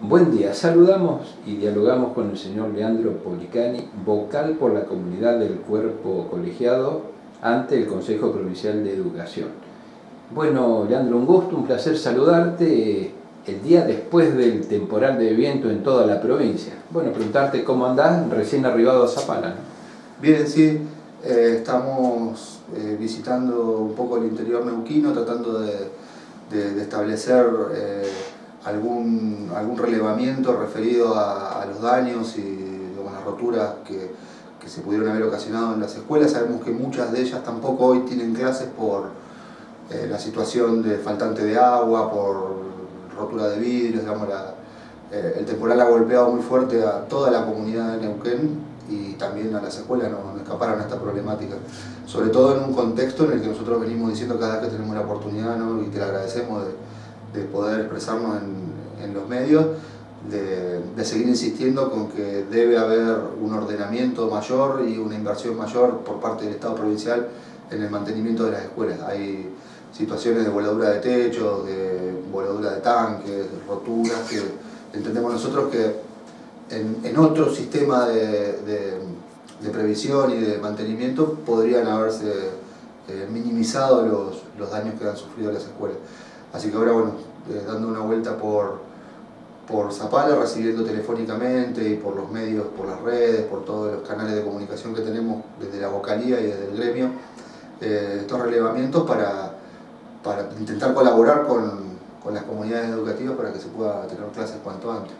Buen día, saludamos y dialogamos con el señor Leandro Policani, vocal por la comunidad del cuerpo colegiado ante el Consejo Provincial de Educación. Bueno, Leandro, un gusto, un placer saludarte el día después del temporal de viento en toda la provincia. Bueno, preguntarte cómo andás recién arribado a Zapala. Bien, sí, eh, estamos eh, visitando un poco el interior neuquino, tratando de, establecer... Eh, algún, algún relevamiento referido a, los daños y las roturas que, se pudieron haber ocasionado en las escuelas. Sabemos que muchas de ellas tampoco hoy tienen clases por eh, la situación de faltante de agua, por rotura de vidrios, digamos, eh, el temporal ha golpeado muy fuerte a toda la comunidad de Neuquén y también a las escuelas no, escaparon a esta problemática. Sobre todo en un contexto en el que nosotros venimos diciendo cada vez que tenemos la oportunidad y te lo agradecemos de de poder expresarnos en, en los medios, de, de, seguir insistiendo con que debe haber un ordenamiento mayor y una inversión mayor por parte del Estado provincial en el mantenimiento de las escuelas. Hay situaciones de voladura de techo, de voladura de tanques, roturas, que entendemos nosotros que en, en otro sistema de, de, de, previsión y de mantenimiento podrían haberse eh, minimizado los, los daños que han sufrido las escuelas. Así que ahora, bueno, eh, dando una vuelta por, por Zapala, recibiendo telefónicamente y por los medios, por las redes, por todos los canales de comunicación que tenemos desde la vocalía y desde el gremio, eh, estos relevamientos para, para intentar colaborar con, las comunidades educativas para que se pueda tener clases cuanto antes.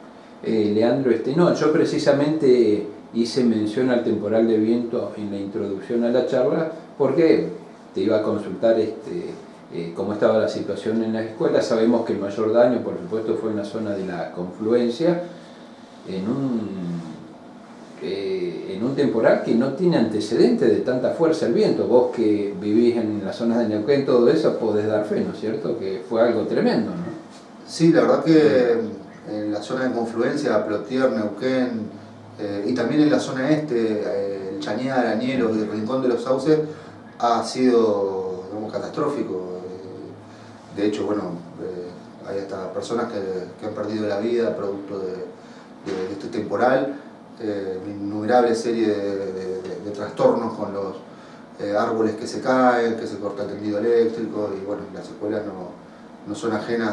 Eh, Leandro, este, no, yo precisamente hice mención al temporal de viento en la introducción a la charla porque te iba a consultar este, eh, cómo estaba la situación en las escuelas. Sabemos que el mayor daño, por supuesto, fue en la zona de la confluencia, en un, eh, en un temporal que no tiene antecedentes de tanta fuerza el viento. Vos que vivís en las zonas de Neuquén, todo eso, podés dar fe, ¿no es cierto? Que fue algo tremendo, ¿no? Sí, la verdad que en la zona de confluencia, Plotier, Neuquén, eh, y también en la zona este, el Chañar, Añelo, el Rincón de los Sauces, ha sido catastrófico de hecho, bueno, eh, hay hasta personas que, han perdido la vida producto de, este temporal, eh, innumerable serie de, trastornos con los eh, árboles que se caen, que se corta el tendido eléctrico y bueno, las escuelas no, son ajenas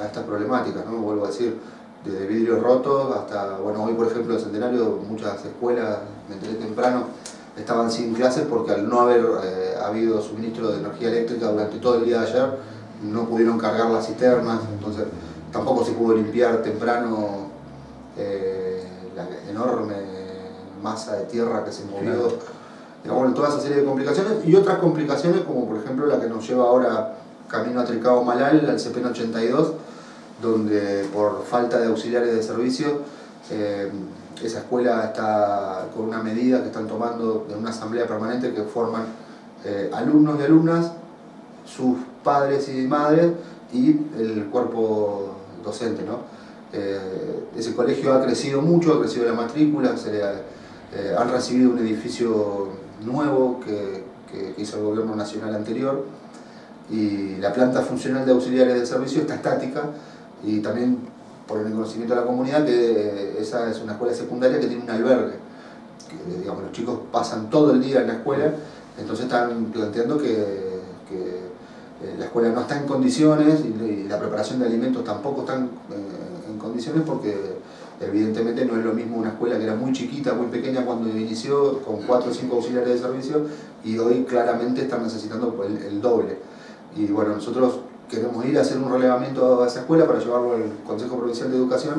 a, estas problemáticas, ¿no? vuelvo a decir, desde vidrios rotos hasta, bueno, hoy por ejemplo el Centenario, muchas escuelas, me enteré temprano, estaban sin clases porque al no haber habido suministro de energía eléctrica durante todo el día de ayer, no pudieron cargar las cisternas, entonces tampoco se pudo limpiar temprano eh, la enorme masa de tierra que se movió. Digamos, toda esa serie de complicaciones y otras complicaciones como por ejemplo la que nos lleva ahora camino a Tricao Malal, al CPN 82, donde por falta de auxiliares de servicio eh, esa escuela está con una medida que están tomando de una asamblea permanente que forman eh, alumnos y alumnas, sus padres y madres y el cuerpo docente. ¿no? Eh, ese colegio ha crecido mucho, ha crecido la matrícula, se eh, han recibido un edificio nuevo que, hizo el gobierno nacional anterior y la planta funcional de auxiliares de servicio está estática y también por el conocimiento de la comunidad que esa es una escuela secundaria que tiene un albergue. Que, digamos, los chicos pasan todo el día en la escuela, entonces están planteando que la escuela no está en condiciones y, la preparación de alimentos tampoco están eh, en condiciones porque evidentemente no es lo mismo una escuela que era muy chiquita, muy pequeña cuando inició, con cuatro o cinco auxiliares de servicio y hoy claramente están necesitando el, doble. Y bueno, nosotros queremos ir a hacer un relevamiento a esa escuela para llevarlo al Consejo Provincial de Educación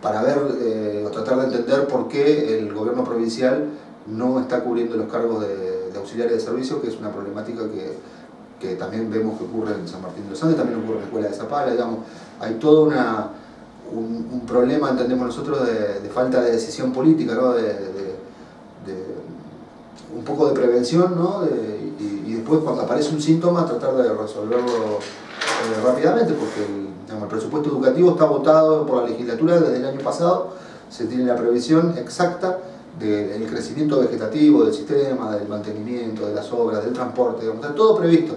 para ver eh, o tratar de entender por qué el gobierno provincial no está cubriendo los cargos de auxiliares de servicio, que es una problemática que que también vemos que ocurre en San Martín de los Andes, también ocurre en la Escuela de Zapala, digamos, hay todo una, un, problema, entendemos nosotros, de, falta de decisión política, ¿no? de, un poco de prevención, ¿no? y, después cuando aparece un síntoma tratar de resolverlo eh, rápidamente, porque el, el presupuesto educativo está votado por la legislatura desde el año pasado, se tiene la previsión exacta del crecimiento vegetativo del sistema, del mantenimiento, de las obras, del transporte, digamos, está todo previsto.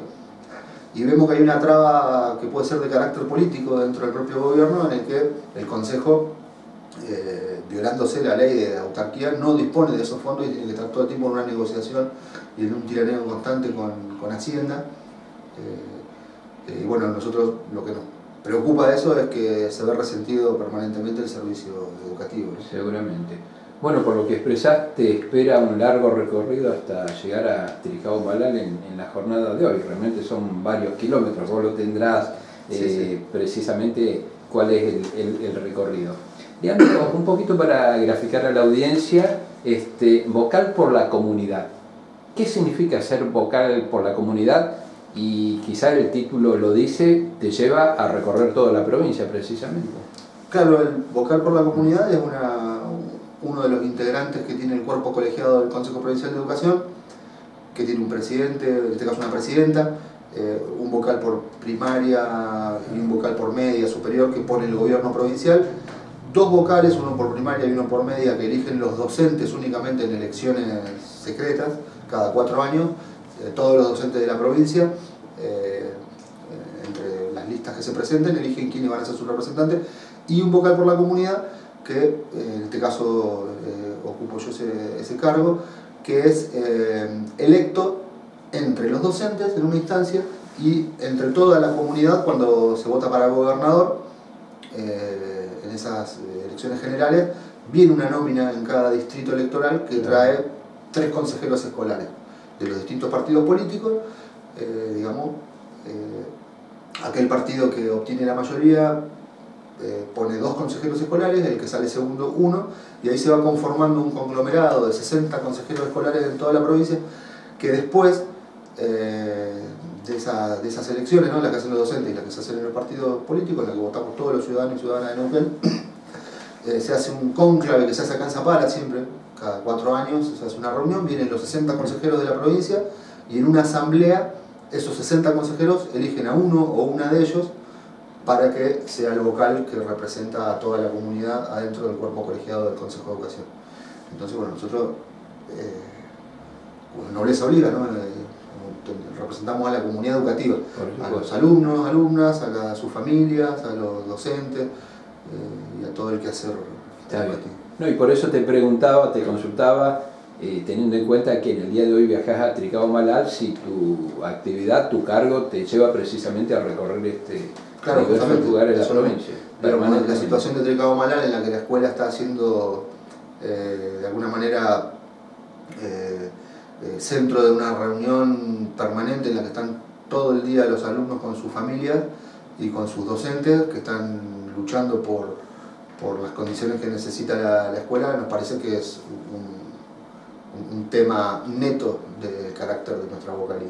Y vemos que hay una traba que puede ser de carácter político dentro del propio gobierno en el que el Consejo, eh, violándose la ley de autarquía, no dispone de esos fondos y tiene que estar todo el tiempo en una negociación y en un tiraneo constante con, con Hacienda. Eh, eh, bueno, nosotros lo que nos preocupa de eso es que se ve resentido permanentemente el servicio educativo. Seguramente. Bueno, por lo que expresaste, espera un largo recorrido hasta llegar a Tricao Malal en, la jornada de hoy. Realmente son varios kilómetros, vos lo tendrás eh, precisamente cuál es el, recorrido. Leandro, un poquito para graficar a la audiencia, este, vocal por la comunidad. ¿Qué significa ser vocal por la comunidad? Y quizá el título lo dice, te lleva a recorrer toda la provincia precisamente. Claro, el vocal por la comunidad es una uno de los integrantes que tiene el cuerpo colegiado del Consejo Provincial de Educación, que tiene un presidente, en este caso una presidenta, eh, un vocal por primaria y un vocal por media superior que pone el gobierno provincial, dos vocales, uno por primaria y uno por media, que eligen los docentes únicamente en elecciones secretas, cada cuatro años, eh, todos los docentes de la provincia, eh, entre las listas que se presenten, eligen quiénes van a ser sus representantes, y un vocal por la comunidad, que eh, en este caso eh, ocupo yo ese, cargo, que es eh, electo entre los docentes en una instancia y entre toda la comunidad cuando se vota para gobernador, en esas elecciones generales, viene una nómina en cada distrito electoral que trae tres consejeros escolares de los distintos partidos políticos, digamos, aquel partido que obtiene la mayoría eh, pone dos consejeros escolares, el que sale segundo uno, y ahí se va conformando un conglomerado de 60 consejeros escolares en toda la provincia, que después eh, de, esas elecciones, ¿no? las que hacen los docentes y las que se hacen en los partidos políticos, en las que votamos todos los ciudadanos y ciudadanas de Neuquén, eh, se hace un cónclave que se hace acá en Zapala siempre, cada cuatro años se hace una reunión, vienen los 60 consejeros de la provincia y en una asamblea esos 60 consejeros eligen a uno o una de ellos para que sea el vocal que representa a toda la comunidad adentro del cuerpo colegiado del Consejo de Educación. Entonces, bueno, nosotros, eh, nobleza obliga, ¿no? Eh, representamos a la comunidad educativa, a los alumnos, alumnas, a, sus familias, a los docentes eh, y a todo el que hacer No, y por eso te preguntaba, te consultaba, eh, teniendo en cuenta que en el día de hoy viajas a Tricao Malal, si tu actividad, tu cargo te lleva precisamente a recorrer este, Claro, justamente. lugares de la provincia. la situación de Tricabo Malal en la que la escuela está haciendo eh, de alguna manera eh, eh, centro de una reunión permanente en la que están todo el día los alumnos con sus familias y con sus docentes que están luchando por, por las condiciones que necesita la, escuela, nos parece que es un, un tema neto del carácter de nuestra vocalía.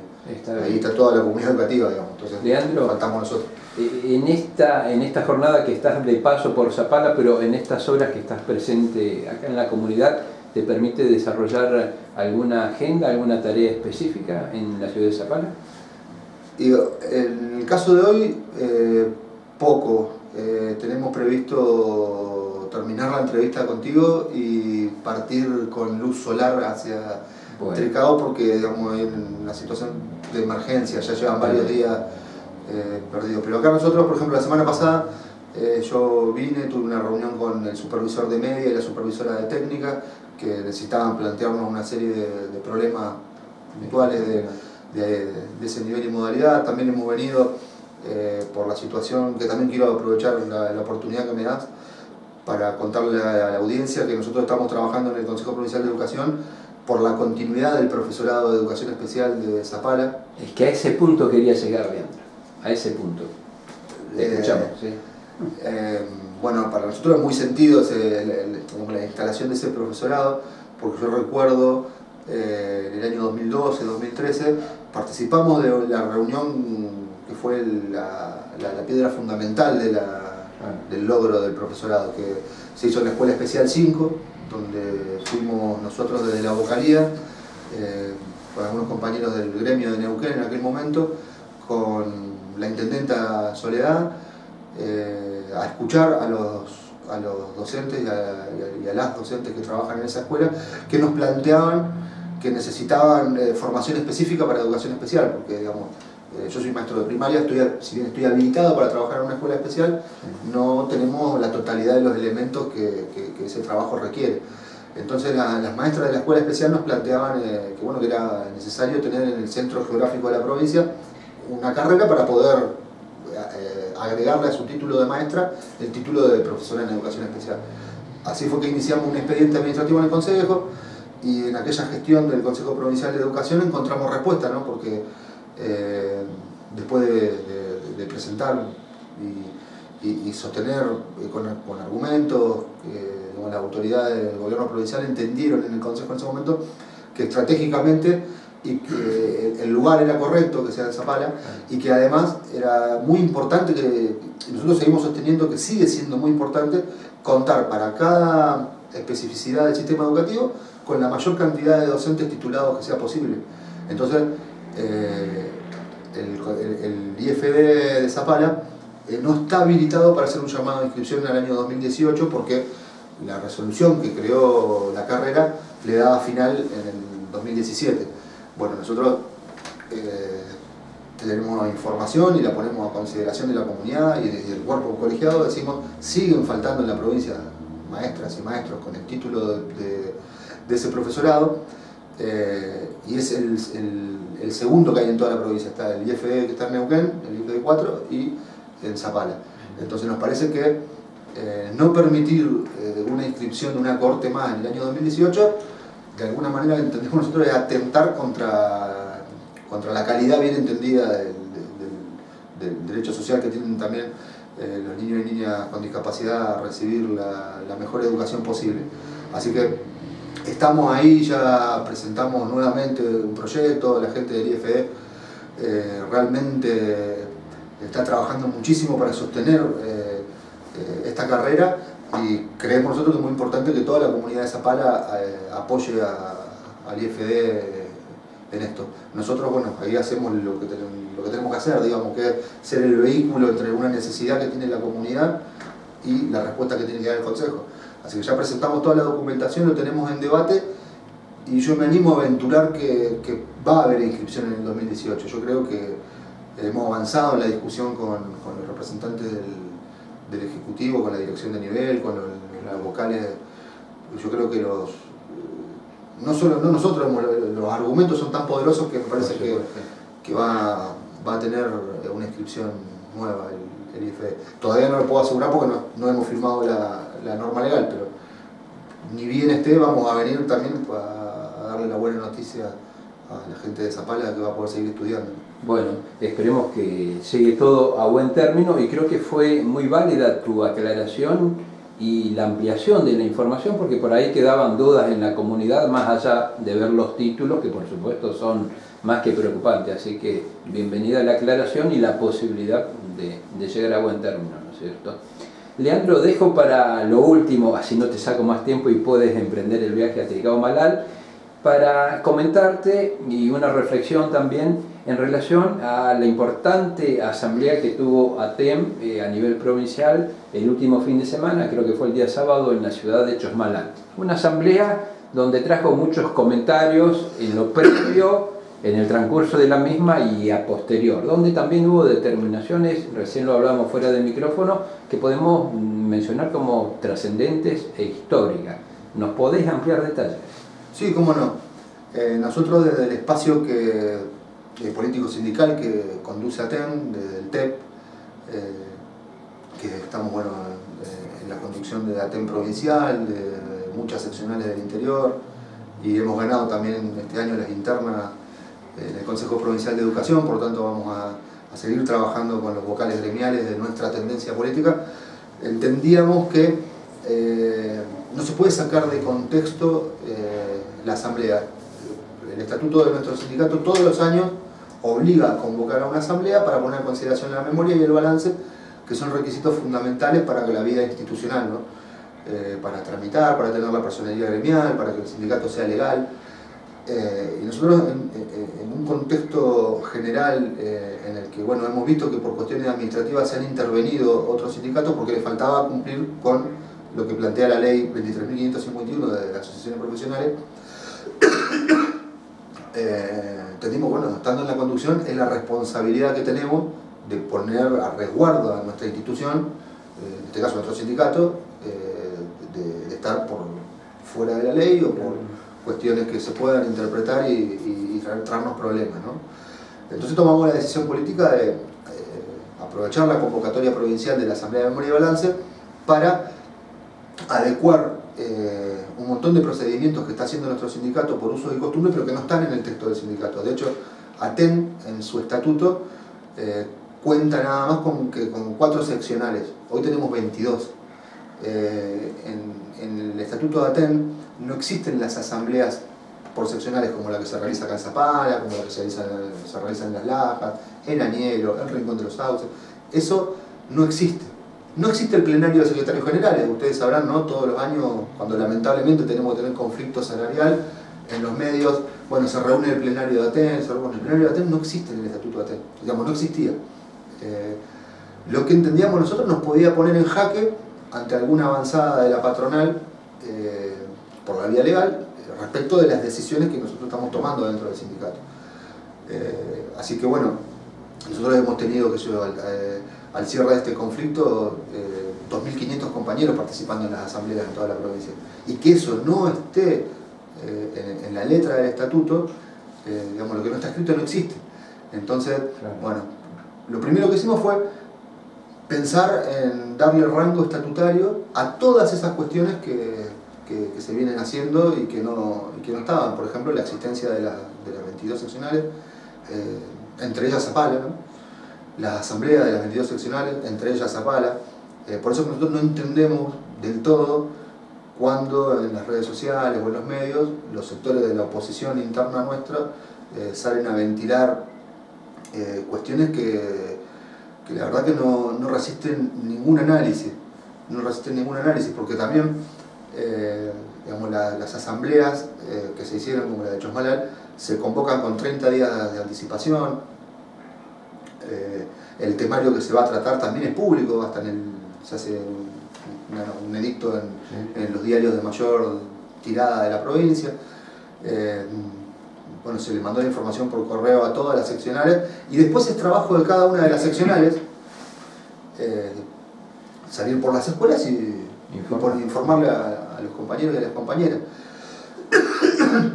Ahí está toda la comunidad educativa, digamos. Entonces, Leandro, faltamos nosotros. Eh, en esta, en esta jornada que estás de paso por Zapala, pero en estas horas que estás presente acá en la comunidad, ¿te permite desarrollar alguna agenda, alguna tarea específica en la ciudad de Zapala? en el caso de hoy, eh, poco. Eh, tenemos previsto terminar la entrevista contigo y partir con luz solar hacia bueno. porque digamos, en la situación de emergencia ya llevan varios días eh, perdidos. Pero acá nosotros, por ejemplo, la semana pasada eh, yo vine, tuve una reunión con el supervisor de media y la supervisora de técnica que necesitaban plantearnos una serie de, problemas puntuales de, ese nivel y modalidad. También hemos venido eh, por la situación, que también quiero aprovechar la, la oportunidad que me das para contarle a la audiencia que nosotros estamos trabajando en el Consejo Provincial de Educación por la continuidad del profesorado de educación especial de Zapala. Es que a ese punto quería llegar, Leandro, a ese punto. Eh, escuchamos, ¿sí? Eh, bueno, para nosotros es muy sentido la instalación de ese profesorado, porque yo recuerdo eh, en el año 2012, 2013, participamos de la reunión que fue la, piedra fundamental de ah. Del logro del profesorado, que se hizo en la Escuela Especial 5, donde fuimos nosotros desde la vocalía, eh, con algunos compañeros del gremio de Neuquén en aquel momento, con la intendenta Soledad, eh, a escuchar a los, a los docentes y a, las docentes que trabajan en esa escuela, que nos planteaban que necesitaban eh, formación específica para educación especial, porque digamos, eh, yo soy maestro de primaria, estoy, si bien estoy habilitado para trabajar en una escuela especial, no tenemos la totalidad de los elementos que, ese trabajo requiere. Entonces las maestras de la escuela especial nos planteaban eh, que, bueno, que era necesario tener en el centro geográfico de la provincia una carrera para poder eh, agregarle a su título de maestra el título de profesora en educación especial. Así fue que iniciamos un expediente administrativo en el Consejo y en aquella gestión del Consejo Provincial de Educación encontramos respuesta, ¿no? porque eh, después de, presentar y, sostener eh, con, argumentos que las autoridades del gobierno provincial entendieron en el Consejo en ese momento que estratégicamente y que el lugar era correcto, que sea en Zapala, y que además era muy importante, que nosotros seguimos sosteniendo que sigue siendo muy importante contar para cada especificidad del sistema educativo con la mayor cantidad de docentes titulados que sea posible. Entonces, eh, el, IFD de Zapala eh, no está habilitado para hacer un llamado de inscripción el año 2018 porque la resolución que creó la carrera le daba final en el 2017. Bueno, nosotros eh, tenemos información y la ponemos a consideración de la comunidad y del cuerpo colegiado, decimos, siguen faltando en la provincia maestras y maestros con el título de, ese profesorado, eh, y es el, segundo que hay en toda la provincia, está el IFE que está en Neuquén, el IFE 4 y en Zapala. Entonces nos parece que eh, no permitir una inscripción de una corte más en el año 2018 de alguna manera entendemos nosotros es atentar contra, contra la calidad bien entendida del, derecho social que tienen también eh, los niños y niñas con discapacidad a recibir la, mejor educación posible. Así que estamos ahí, ya presentamos nuevamente un proyecto, la gente del IFE eh, realmente está trabajando muchísimo para sostener eh, esta carrera y creemos nosotros que es muy importante que toda la comunidad de Zapala eh, apoye al IFD en esto. Nosotros, bueno, ahí hacemos lo que, lo que tenemos que hacer, digamos, que es ser el vehículo entre una necesidad que tiene la comunidad y la respuesta que tiene que dar el Consejo. Así que ya presentamos toda la documentación, lo tenemos en debate y yo me animo a aventurar que, que va a haber inscripción en el 2018. Yo creo que hemos avanzado en la discusión con, con los representantes del del Ejecutivo, con la dirección de nivel, con los, las vocales. Yo creo que los. No solo no nosotros, los argumentos son tan poderosos que me parece que, que va, va, a tener una inscripción nueva el, el IFE. Todavía no lo puedo asegurar porque no, no hemos firmado la, la, norma legal, pero ni bien esté, vamos a venir también a darle la buena noticia a la gente de Zapala que va a poder seguir estudiando. Bueno, esperemos que llegue todo a buen término y creo que fue muy válida tu aclaración y la ampliación de la información porque por ahí quedaban dudas en la comunidad más allá de ver los títulos que por supuesto son más que preocupantes. Así que bienvenida la aclaración y la posibilidad de, llegar a buen término, ¿no es cierto? Leandro, dejo para lo último, así no te saco más tiempo y puedes emprender el viaje a Tiricao Malal, para comentarte y una reflexión también en relación a la importante asamblea que tuvo ATEM eh, a nivel provincial el último fin de semana, creo que fue el día sábado en la ciudad de Chosmalal. Una asamblea donde trajo muchos comentarios en lo previo, en el transcurso de la misma y a posterior, donde también hubo determinaciones, recién lo hablábamos fuera del micrófono, que podemos mencionar como trascendentes e históricas. ¿Nos podéis ampliar detalles? Sí, cómo no. Eh, nosotros desde el espacio que político sindical que conduce a TEN, desde el TEP, eh, que estamos bueno, eh, en la conducción de la TEN provincial, de, muchas seccionales del interior, y hemos ganado también este año las internas en el Consejo Provincial de Educación, por lo tanto vamos a, seguir trabajando con los vocales gremiales de nuestra tendencia política. Entendíamos que no se puede sacar de contexto la asamblea. El estatuto de nuestro sindicato todos los años obliga a convocar a una asamblea para poner en consideración la memoria y el balance, que son requisitos fundamentales para que la vida institucional, eh, para tramitar, para tener la personalidad gremial, para que el sindicato sea legal. Eh, y nosotros en, un contexto general eh, en el que bueno, hemos visto que por cuestiones administrativas se han intervenido otros sindicatos porque les faltaba cumplir con lo que plantea la ley 23.551 de las asociaciones profesionales, entendimos, bueno, estando en la conducción, es la responsabilidad que tenemos de poner a resguardo a nuestra institución, eh, en este caso nuestro sindicato, eh, de, de, estar por fuera de la ley o por cuestiones que se puedan interpretar y, y, y traernos problemas. ¿no? Entonces tomamos la decisión política de eh, aprovechar la convocatoria provincial de la Asamblea de Memoria y Balance para adecuar eh, un montón de procedimientos que está haciendo nuestro sindicato por uso y costumbre, pero que no están en el texto del sindicato. De hecho, ATEN en su estatuto eh, cuenta nada más con, que, con cuatro seccionales. Hoy tenemos 22. Eh, en, el estatuto de ATEN no existen las asambleas por seccionales como la que se realiza acá en Zapala, como la que se realiza, en Las Lajas, en Añelo, en Rincón de los Sauces. Eso no existe. No existe el plenario de secretarios generales, ustedes sabrán, ¿no? Todos los años, cuando lamentablemente tenemos que tener conflicto salarial en los medios, bueno, se reúne el plenario de ATEN, se el plenario de ATEN no existe en el estatuto de ATEN, digamos, no existía. Eh, lo que entendíamos nosotros nos podía poner en jaque ante alguna avanzada de la patronal eh, por la vía legal respecto de las decisiones que nosotros estamos tomando dentro del sindicato. Eh, así que bueno, nosotros hemos tenido que yo, eh, al cierre de este conflicto eh, 2.500 compañeros participando en las asambleas en toda la provincia. Y que eso no esté eh, en, en, la letra del estatuto, eh, digamos, lo que no está escrito no existe. Entonces, claro. bueno, lo primero que hicimos fue pensar en darle rango estatutario a todas esas cuestiones que, que, se vienen haciendo y que, no, que no estaban. Por ejemplo, la existencia de, la, de las 22 seccionales, eh, entre ellas Zapala, ¿no? la asamblea de las 22 seccionales, entre ellas Zapala. Eh, por eso nosotros no entendemos del todo cuando en las redes sociales o en los medios los sectores de la oposición interna nuestra eh, salen a ventilar cuestiones que, que, la verdad que no, no, resisten ningún análisis, no resisten ningún análisis, porque también eh, digamos, la, las asambleas que se hicieron, como la de Chosmalal, se convocan con 30 días de anticipación, eh, el temario que se va a tratar también es público, hasta en el, se hace un, un edicto en, en, los diarios de mayor tirada de la provincia. Bueno, se le mandó la información por correo a todas las seccionales y después es trabajo de cada una de las seccionales eh, salir por las escuelas y, Informa. y informarle a, a, los compañeros y a las compañeras.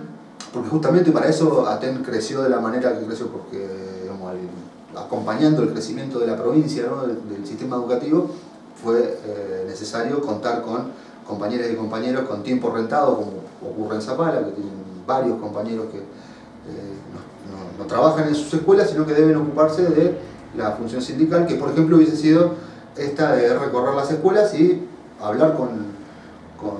porque justamente para eso ATEN creció de la manera que creció, porque digamos, acompañando el crecimiento de la provincia, ¿no? del, del, sistema educativo, fue eh, necesario contar con compañeras y compañeros con tiempo rentado, como ocurre en Zapala, que tienen varios compañeros que no, no, no, trabajan en sus escuelas, sino que deben ocuparse de la función sindical, que por ejemplo hubiese sido esta de recorrer las escuelas y hablar con, con,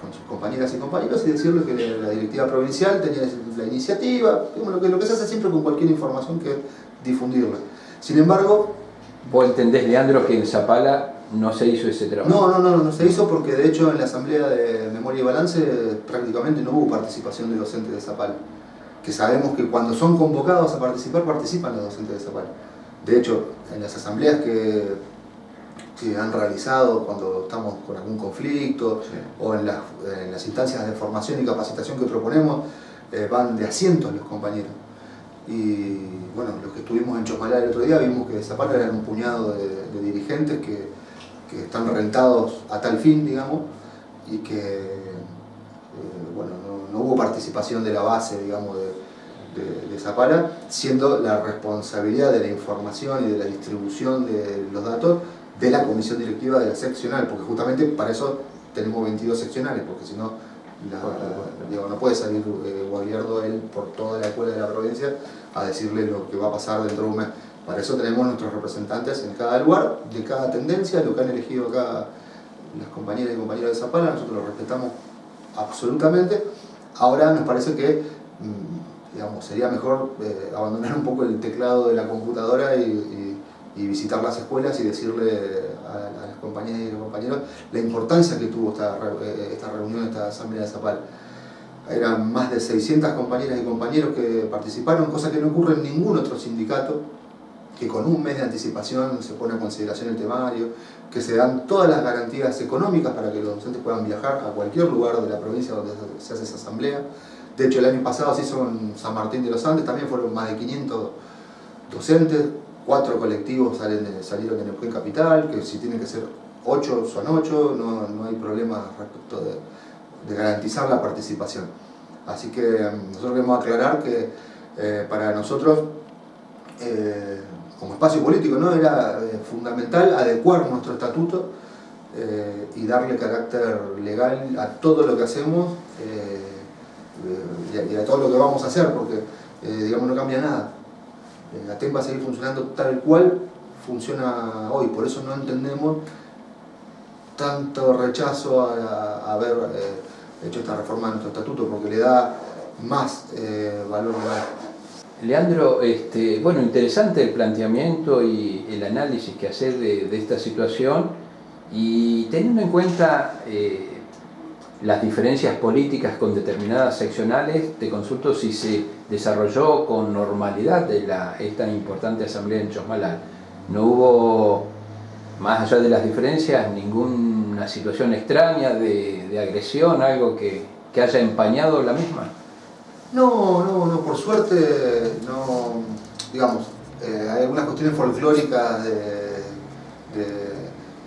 con sus compañeras y compañeros y decirles que la directiva provincial tenía la iniciativa, lo que, lo que se hace siempre con cualquier información que difundirla. Sin embargo... ¿Vos entendés, Leandro, que en Zapala no se hizo ese trabajo? No, no, no, no se hizo porque de hecho en la Asamblea de Memoria y Balance prácticamente no hubo participación de docentes de Zapala. Que sabemos que cuando son convocados a participar, participan los docentes de Zapala. De hecho, en las asambleas que, que han realizado cuando estamos con algún conflicto sí. o en las, en las, instancias de formación y capacitación que proponemos, eh, van de asientos los compañeros. Y bueno, los que estuvimos en Chosmalá el otro día vimos que de Zapata eran un puñado de, de dirigentes que, que, están rentados a tal fin, digamos, y que hubo participación de la base, digamos, de, de, de, Zapala, siendo la responsabilidad de la información y de la distribución de los datos de la comisión directiva de la seccional, porque justamente para eso tenemos 22 seccionales, porque si no, no puede salir eh, él por toda la escuela de la provincia a decirle lo que va a pasar dentro de un mes. Para eso tenemos nuestros representantes en cada lugar, de cada tendencia, lo que han elegido acá las compañeras y compañeros de Zapala, nosotros lo respetamos absolutamente. Ahora nos parece que mm, digamos, sería mejor eh, abandonar un poco el teclado de la computadora y, visitar las escuelas y decirle a, las compañeras y los compañeros la importancia que tuvo esta, eh, esta reunión, esta asamblea de Zapala eran más de 600 compañeras y compañeros que participaron, cosa que no ocurre en ningún otro sindicato. Que con un mes de anticipación se pone a consideración el temario, que se dan todas las garantías económicas para que los docentes puedan viajar a cualquier lugar de la provincia donde se hace esa asamblea. De hecho, el año pasado se hizo en San Martín de los Andes, también fueron más de 500 docentes, cuatro colectivos salen salieron de Neuquén Capital, que si tienen que ser ocho son ocho, no, no hay problema respecto de, garantizar la participación. Así que mm, nosotros queremos aclarar que eh, para nosotros eh, como espacio político, ¿no? era eh, fundamental adecuar nuestro estatuto eh, y darle carácter legal a todo lo que hacemos eh, y, a, todo lo que vamos a hacer, porque digamos no cambia nada. la TEM va a seguir funcionando tal cual funciona hoy, por eso no entendemos tanto rechazo a, haber hecho esta reforma de nuestro estatuto, porque le da más valor legal. Leandro, este, bueno, interesante el planteamiento y el análisis que hacer de, esta situación y teniendo en cuenta eh, las diferencias políticas con determinadas seccionales, te consulto si se desarrolló con normalidad de esta importante asamblea en Chosmalal. No hubo, más allá de las diferencias, ninguna situación extraña de, agresión, algo que haya empañado la misma. No, no, no, por suerte, no, digamos, eh, hay algunas cuestiones folclóricas de,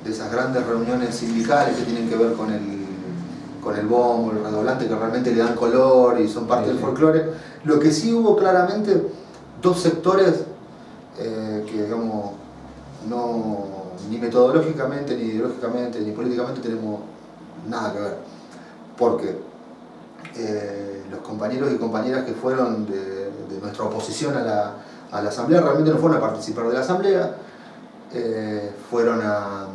esas grandes reuniones sindicales que tienen que ver con el, con el bombo, el redoblante, que realmente le dan color y son parte del folclore. Lo que sí hubo claramente, dos sectores eh, que, digamos, no, ni metodológicamente, ni ideológicamente, ni políticamente tenemos nada que ver. Porque eh, los compañeros y compañeras que fueron de, nuestra oposición a la, asamblea realmente no fueron a participar de la asamblea, eh, fueron a,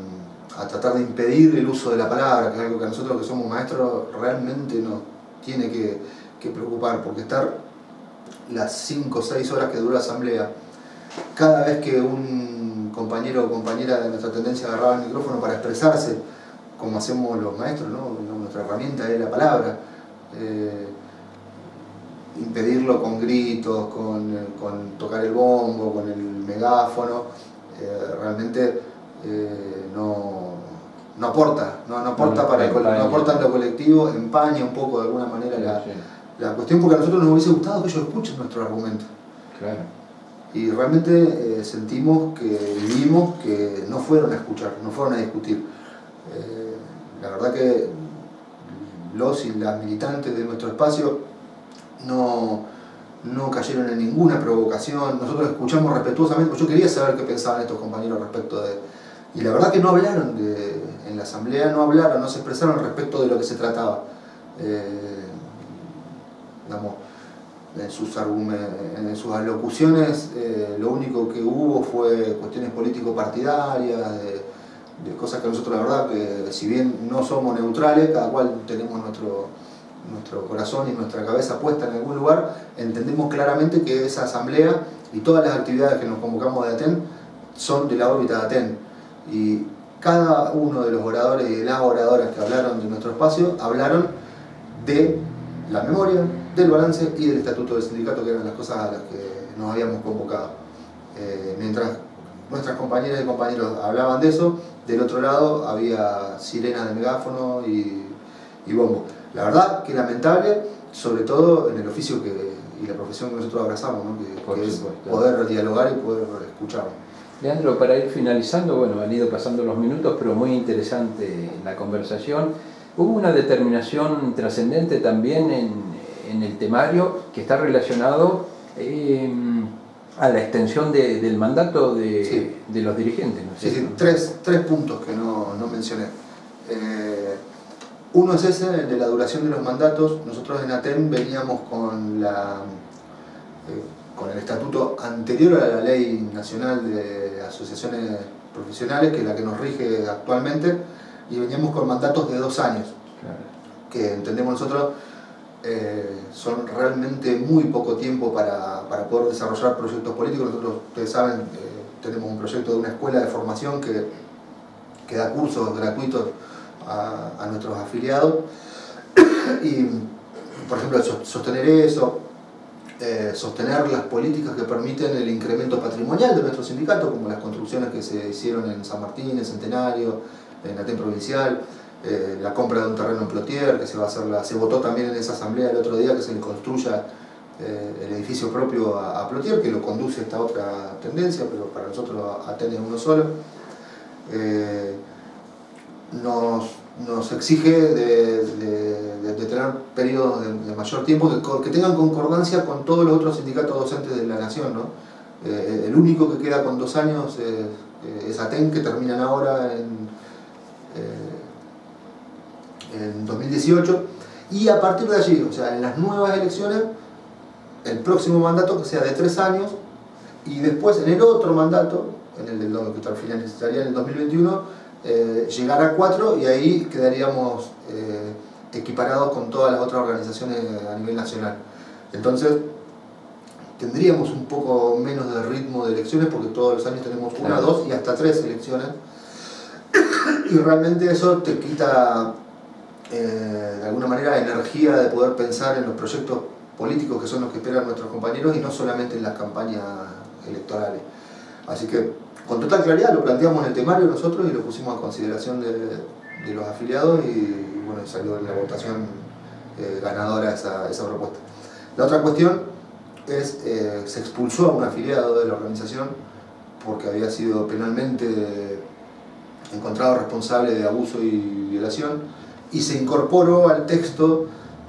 tratar de impedir el uso de la palabra, que es algo que a nosotros que somos maestros realmente nos tiene que, preocupar, porque estar las 5 o 6 horas que dura la asamblea, cada vez que un compañero o compañera de nuestra tendencia agarraba el micrófono para expresarse, como hacemos los maestros, nuestra herramienta es la palabra, eh, impedirlo con gritos, con, tocar el bombo, con el megáfono, eh, realmente eh, no, aporta, no, aporta para el, no aporta en lo colectivo, empaña un poco de alguna manera la, cuestión, porque a nosotros nos hubiese gustado que ellos escuchen nuestro argumento. Y realmente sentimos que vivimos que no fueron a escuchar, no fueron a discutir. la verdad que los y las militantes de nuestro espacio no, no cayeron en ninguna provocación, nosotros escuchamos respetuosamente, yo quería saber qué pensaban estos compañeros respecto de... Y la verdad que no hablaron de, en la asamblea, no hablaron, no se expresaron respecto de lo que se trataba. Eh, digamos, en sus, en sus alocuciones eh, lo único que hubo fue cuestiones político-partidarias, de cosas que nosotros la verdad que si bien no somos neutrales, cada cual tenemos nuestro, nuestro corazón y nuestra cabeza puesta en algún lugar, entendemos claramente que esa asamblea y todas las actividades que nos convocamos de ATEN son de la órbita de ATEN. Y cada uno de los oradores y de las oradoras que hablaron de nuestro espacio hablaron de la memoria, del balance y del estatuto del sindicato, que eran las cosas a las que nos habíamos convocado. Eh, mientras nuestras compañeras y compañeros hablaban de eso, del otro lado había sirena de megáfono y, bombo. La verdad que lamentable, sobre todo en el oficio que, y la profesión que nosotros abrazamos, que, es poder dialogar y poder escuchar. Leandro, para ir finalizando, bueno, han ido pasando los minutos, pero muy interesante la conversación. Hubo una determinación trascendente también en, el temario que está relacionado eh, a la extensión del mandato de, los dirigentes. ¿no sí, sí, tres, puntos que no, mencioné. Eh, uno es ese, el de la duración de los mandatos. Nosotros en ATEM veníamos con, la, eh, con el estatuto anterior a la Ley Nacional de Asociaciones Profesionales, que es la que nos rige actualmente, y veníamos con mandatos de dos años, que entendemos nosotros eh, son realmente muy poco tiempo para, poder desarrollar proyectos políticos. Nosotros, ustedes saben, eh, tenemos un proyecto de una escuela de formación que, que da cursos gratuitos a, nuestros afiliados. y, por ejemplo, sostener eso, eh, sostener las políticas que permiten el incremento patrimonial de nuestro sindicato, como las construcciones que se hicieron en San Martín, en Centenario, en la TEN Provincial, eh, la compra de un terreno en Plotier, que se va a hacer la, se votó también en esa asamblea el otro día que se le construya eh, el edificio propio a, Plotier, que lo conduce a esta otra tendencia, pero para nosotros Aten es uno solo. nos, nos exige de, tener periodos de, mayor tiempo que, tengan concordancia con todos los otros sindicatos docentes de la nación. ¿no? Eh, el único que queda con dos años es ATEN, que terminan ahora en, eh, en 2018, y a partir de allí, o sea, en las nuevas elecciones, el próximo mandato que sea de tres años, y después en el otro mandato, en el del que finalizaría en el 2021, eh, llegar a cuatro y ahí quedaríamos eh, equiparados con todas las otras organizaciones a nivel nacional. Entonces, tendríamos un poco menos de ritmo de elecciones porque todos los años tenemos una, dos y hasta tres elecciones. Y realmente eso te quita eh, de alguna manera energía de poder pensar en los proyectos políticos que son los que esperan nuestros compañeros y no solamente en las campañas electorales. Así que con total claridad lo planteamos en el temario nosotros y lo pusimos a consideración de, los afiliados y, bueno, salió en la votación eh, ganadora esa, esa, propuesta. La otra cuestión es, eh, se expulsó a un afiliado de la organización porque había sido penalmente encontrado responsable de abuso y violación y se incorporó al texto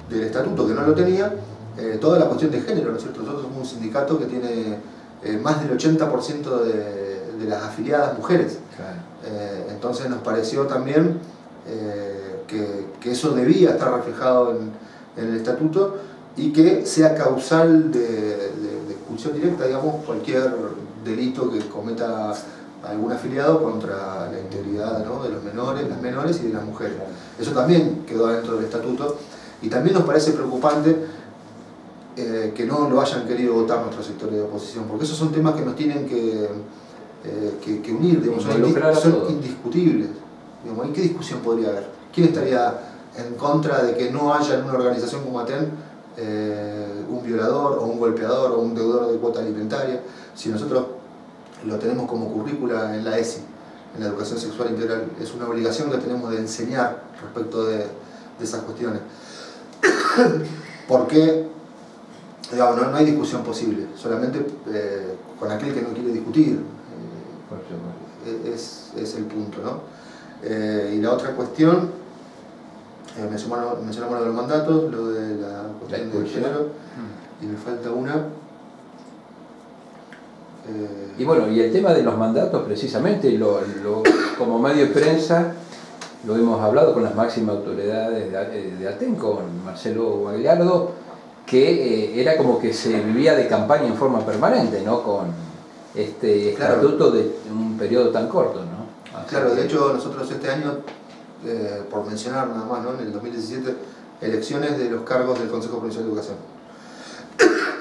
del estatuto que no lo tenía eh, toda la cuestión de género, ¿no es cierto? Nosotros somos un sindicato que tiene más del 80% de de las afiliadas mujeres. Eh, entonces nos pareció también eh, que, eso debía estar reflejado en, el estatuto y que sea causal de, expulsión directa, digamos, cualquier delito que cometa algún afiliado contra la integridad de los menores, las menores y de las mujeres. Eso también quedó dentro del estatuto y también nos parece preocupante eh, que no lo hayan querido votar nuestros sectores de oposición, porque esos son temas que nos tienen que, eh, que, unir, digamos, son, indiscutibles. Digamos, ¿En qué discusión podría haber? ¿Quién estaría en contra de que no haya en una organización como ATEN eh, un violador o un golpeador o un deudor de cuota alimentaria? Si nosotros lo tenemos como currícula en la ESI, en la educación sexual integral, es una obligación que tenemos de enseñar respecto de, esas cuestiones. Porque digamos, no, hay discusión posible, solamente eh, con aquel que no quiere discutir. Es, es, el punto, ¿no? Eh, y la otra cuestión, mencionamos, mencionamos lo de los mandatos, lo de la cuestión del género, y me falta una. Eh, y bueno, y el tema de los mandatos, precisamente, lo, como medio de prensa, lo hemos hablado con las máximas autoridades de, de Aten, con Marcelo Bagliardo, que era como que se vivía de campaña en forma permanente, ¿no? Con, este estatuto de un periodo tan corto, ¿no? claro, de hecho nosotros este año, eh, por mencionar nada más, ¿no? en el 2017, elecciones de los cargos del Consejo Provincial de Educación,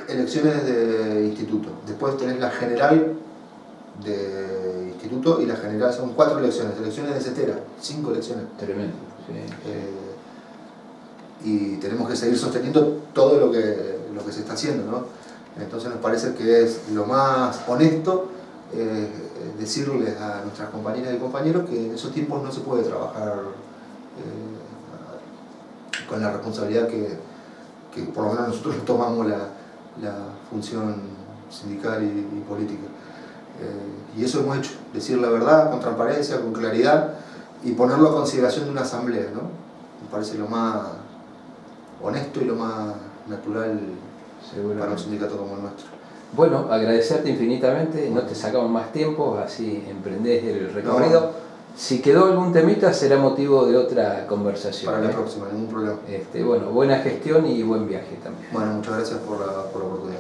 elecciones de instituto, después tenés la general de instituto y la general, son cuatro elecciones, elecciones de CETERA, cinco elecciones. Tremendo, eh, y tenemos que seguir sosteniendo todo lo que, lo que se está haciendo, ¿no? Entonces nos parece que es lo más honesto eh, decirles a nuestras compañeras y compañeros que en esos tiempos no se puede trabajar eh, con la responsabilidad que, por lo menos nosotros tomamos la, función sindical y, política. Eh, y eso hemos hecho, decir la verdad con transparencia, con claridad y ponerlo a consideración de una asamblea. ¿no? Me parece lo más honesto y lo más natural para un sindicato como el nuestro. Bueno, agradecerte infinitamente, no te sacamos más tiempo, así emprendés el recorrido. Si quedó algún temita será motivo de otra conversación. Para la ¿eh? próxima, ningún problema. Este, bueno, buena gestión y buen viaje también. Bueno, muchas gracias por la, por la oportunidad.